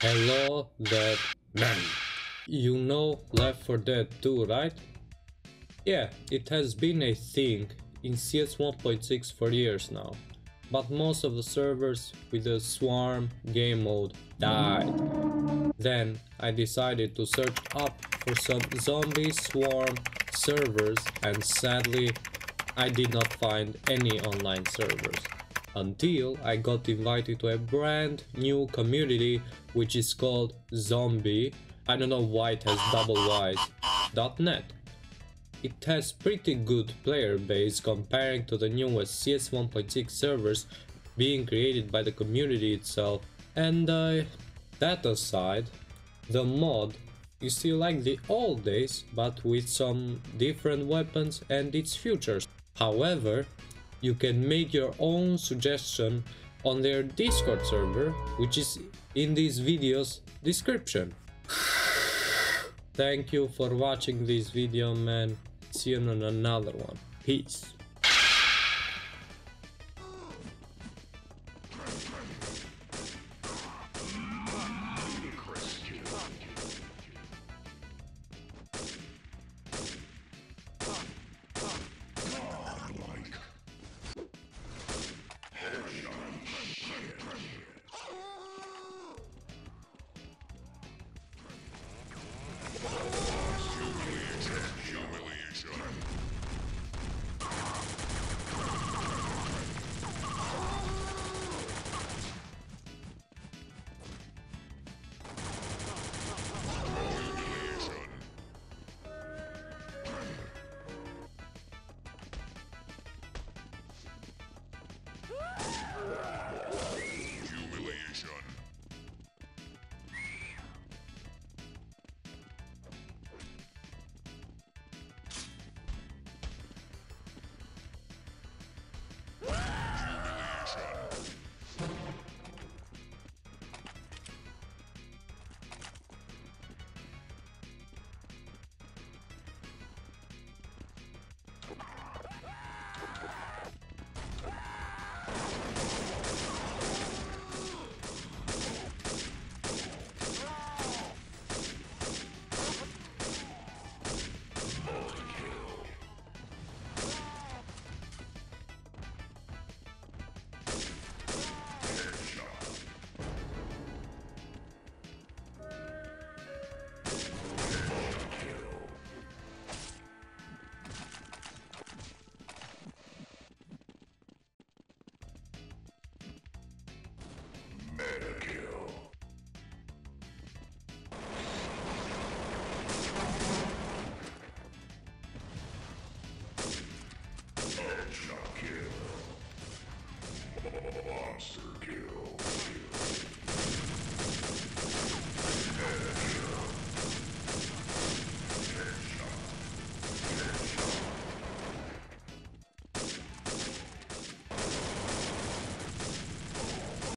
Hello, Dead Man. You know Left 4 Dead 2, right? Yeah, it has been a thing in CS 1.6 for years now, but most of the servers with the Swarm game mode died. Then I decided to search up for some zombie swarm servers and sadly I did not find any online servers until I got invited to a brand new community which is called Zombie. I don't know why it has double Y's. .net. It has pretty good player base comparing to the newest CS 1.6 servers being created by the community itself and uh, that aside, the mod is still like the old days but with some different weapons and its features. However, you can make your own suggestion on their Discord server, which is in this video's description. Thank you for watching this video man. See you on another one. Peace. Kill. Monster kill.